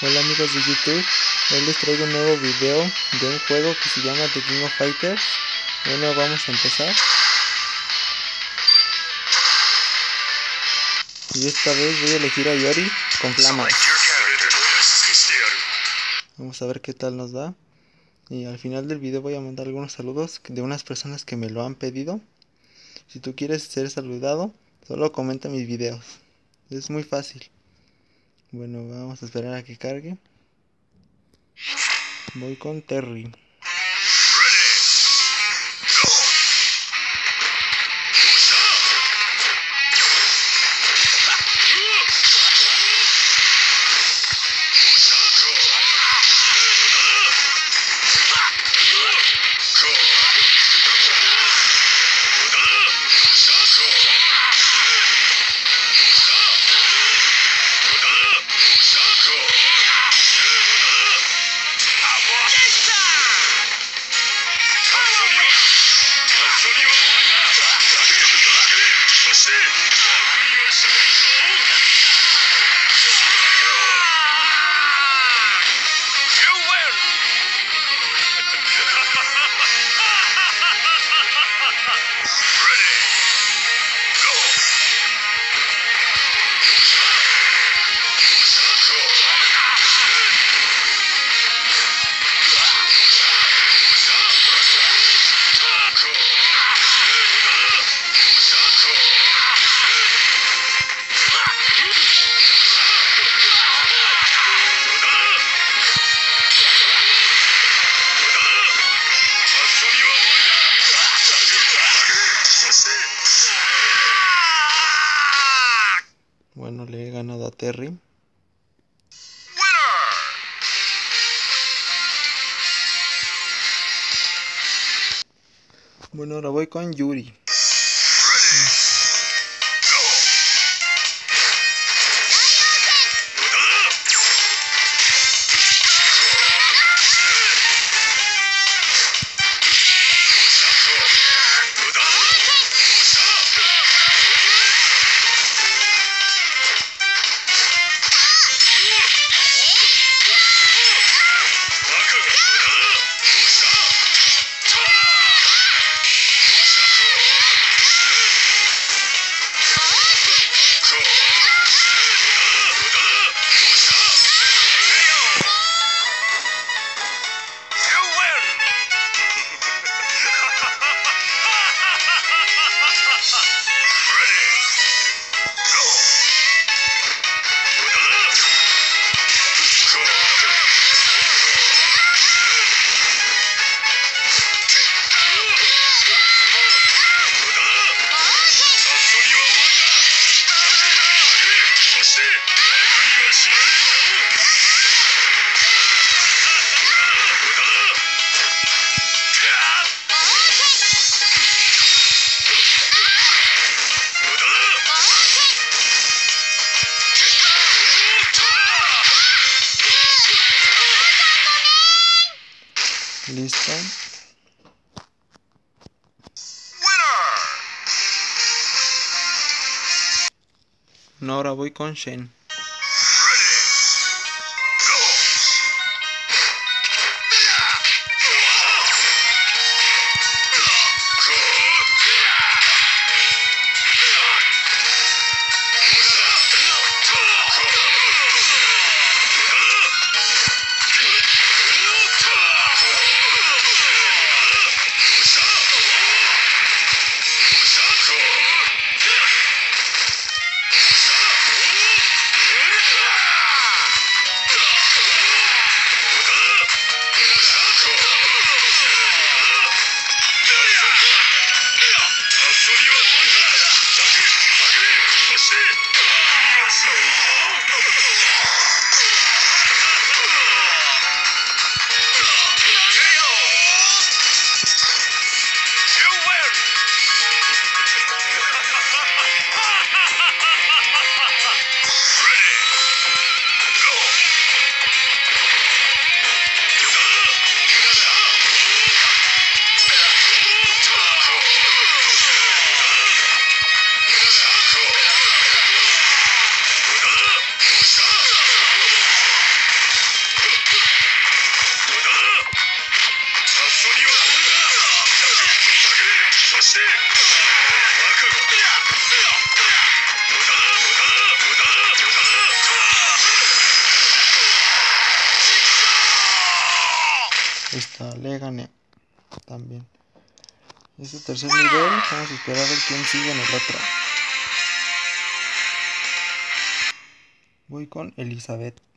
Hola amigos de YouTube, hoy les traigo un nuevo video de un juego que se llama The King of Fighters. Bueno, vamos a empezar. Y esta vez voy a elegir a Yori con flamas. Vamos a ver qué tal nos da. Y al final del video voy a mandar algunos saludos de unas personas que me lo han pedido. Si tú quieres ser saludado, solo comenta mis videos. Es muy fácil. Bueno, vamos a esperar a que cargue. Voy con Terry. A Terry. Bueno, ahora voy con Yuri. Listo. No, ahora voy con Shen. Este tercer nivel, vamos a esperar a ver quién sigue en el otro. Voy con Elizabeth.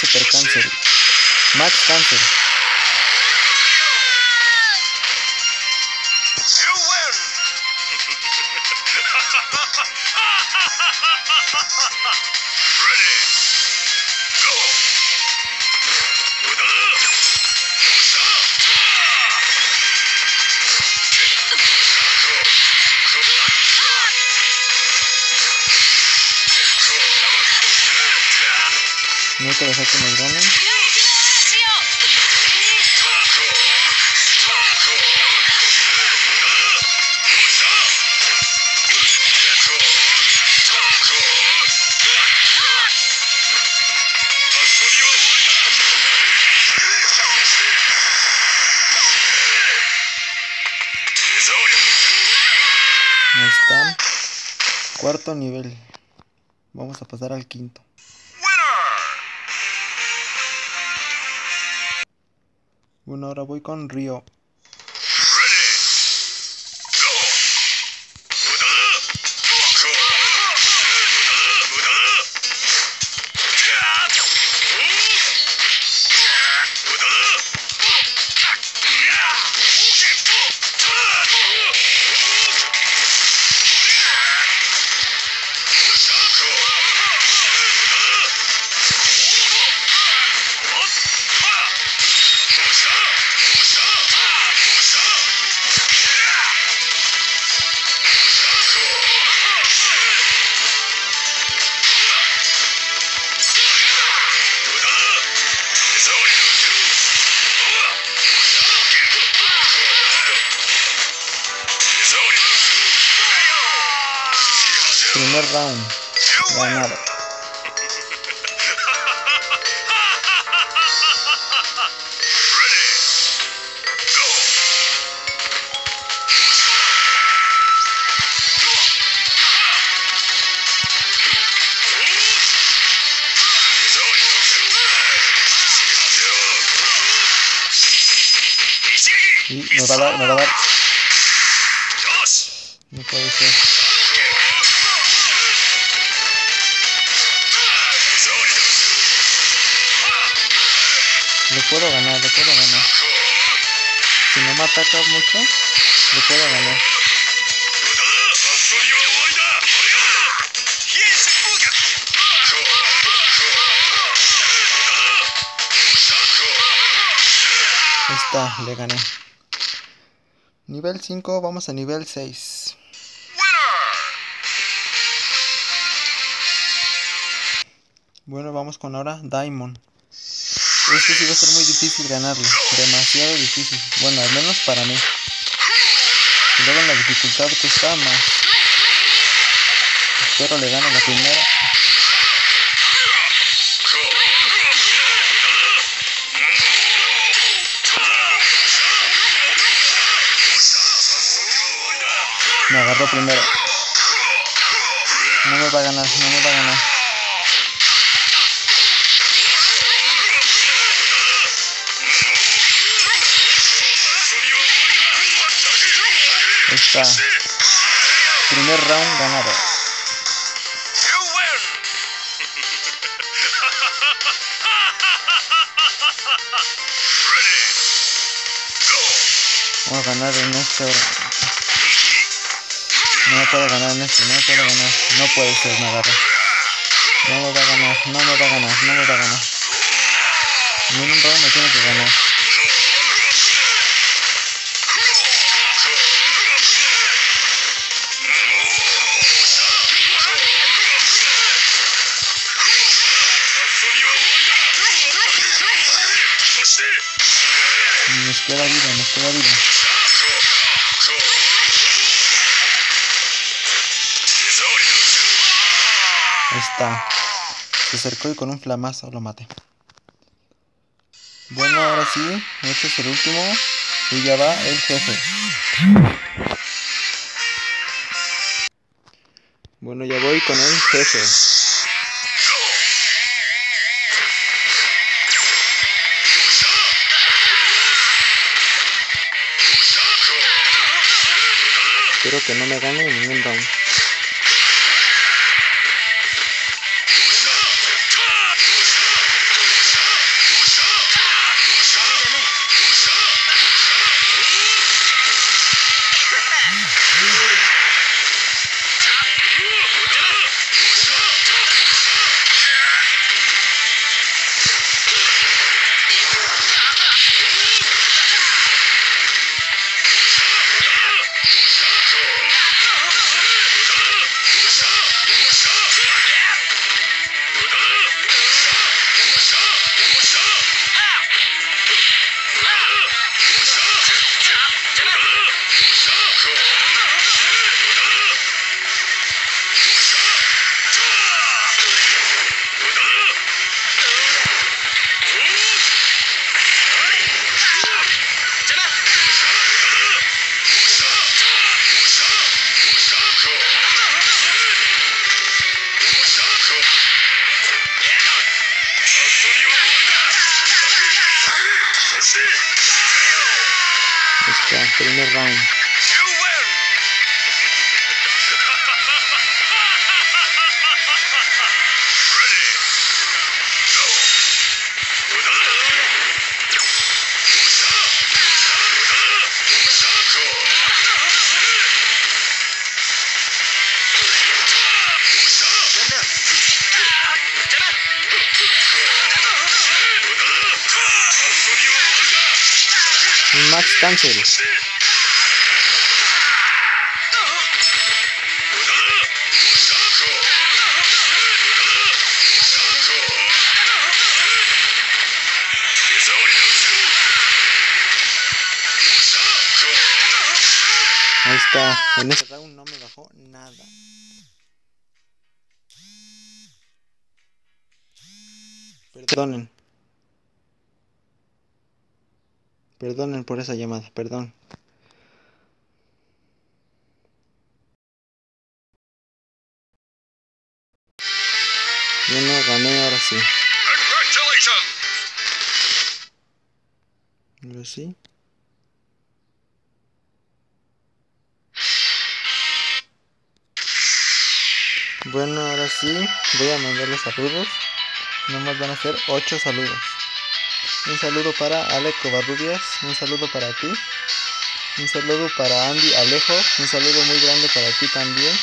Super cáncer. Max cáncer. Que dejar que nos ganen. しよ Ahí está. Cuarto nivel. Vamos a pasar al quinto. Bueno, ahora voy con Río. Primer round. Ganado. Y me va a dar, me va a dar. No puede ser. Le puedo ganar, le puedo ganar. Si no me ataca mucho, le puedo ganar. Está, le gané. Nivel 5, vamos a nivel 6. Bueno, vamos con ahora Diamond. Este sí va a ser muy difícil ganarlo. Demasiado difícil. Bueno, al menos para mí. Luego en la dificultad que está más. Espero le gane la primera. Me agarró primero. No me va a ganar, no me va a ganar. Primer round ganado. Vamos a ganar en este ahora. No puedo ganar en este, no puedo ganar. No puede ser, me. No me va a ganar, no me va a ganar, no me va a ganar. En un round me tiene que ganar. Nos queda vida, nos queda vida. Está. Se acercó y con un flamazo lo maté. Bueno, ahora sí, este es el último. Y ya va el jefe. Bueno, ya voy con el jefe. Espero que no me gane ningún round. Está, primer round. Max Cancel. Ahí está. En este round no me bajó nada. Perdonen. Perdonen por esa llamada, perdón. Bueno, gané ahora sí. Ahora sí. Bueno, ahora sí, voy a mandarles saludos. Nomás van a ser 8 saludos. Un saludo para Alec Covarrubias, un saludo para ti. Un saludo para Andy Alejo, un saludo muy grande para ti también.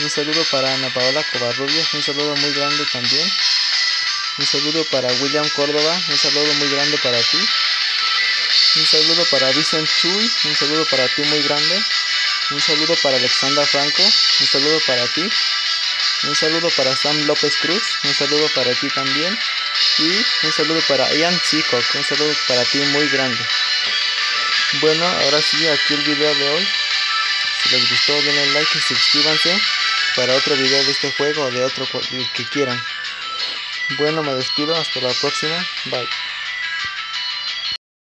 Un saludo para Ana Paola Covarrubias, un saludo muy grande también. Un saludo para William Córdoba, un saludo muy grande para ti. Un saludo para Vicent Chuy, un saludo para ti muy grande. Un saludo para Alexandra Franco, un saludo para ti. Un saludo para Sam López Cruz, un saludo para ti también. Y un saludo para Ian Seacock, un saludo para ti muy grande. Bueno, ahora sí, aquí el video de hoy. Si les gustó, denle like y suscríbanse para otro video de este juego o de otro que quieran. Bueno, me despido, hasta la próxima. Bye.